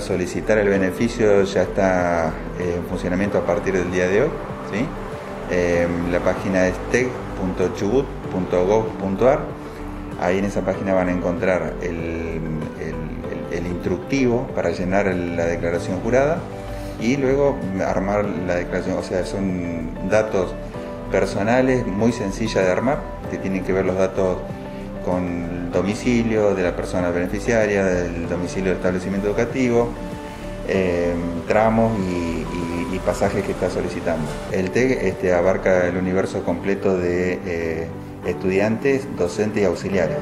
solicitar el beneficio ya está eh, en funcionamiento a partir del día de hoy. ¿sí? Em, la página es tec.chubut.gov.ar. Ahí en esa página van a encontrar el, el instructivo para llenar la declaración jurada y luego armar la declaración. O sea, son datos personales muy sencillas de armar, que tienen que ver los datos con domicilio de la persona beneficiaria, del domicilio del establecimiento educativo, eh, tramos y, pasajes que está solicitando. El TEG este, abarca el universo completo de eh, estudiantes, docentes y auxiliares.